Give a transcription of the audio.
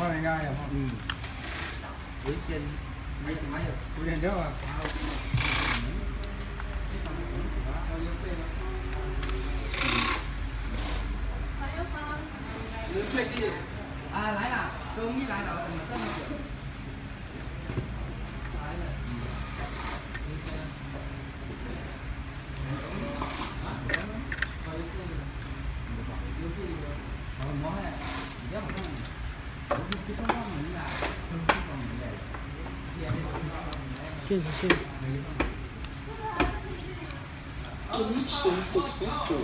Bao này ngay à? Ừ. Dưới trên mấy mấy rồi. Tôi lên đó à? À lái nào? Tôi không nghĩ lái nào, mà tất nhiên. Trên trên Ứng dụng phục sát chủ